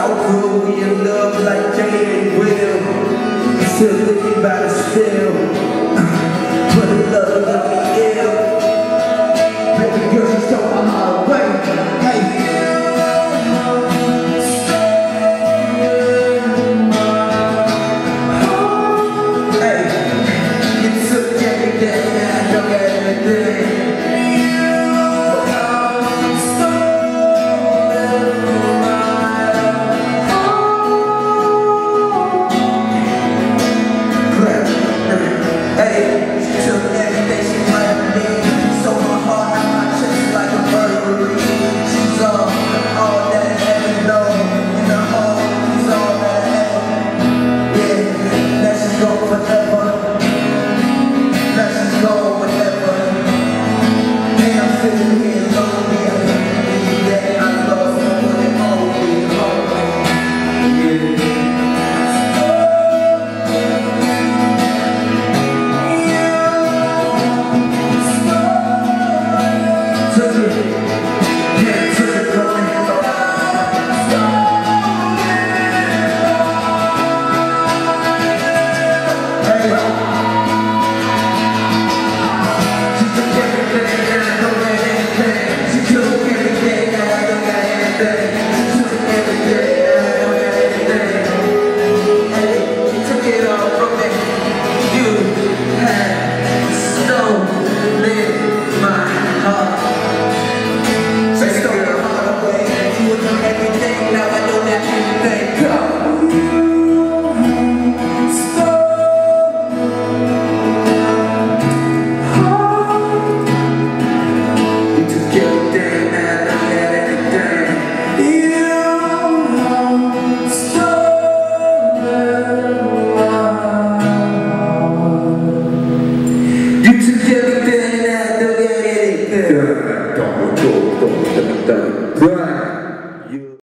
Hey.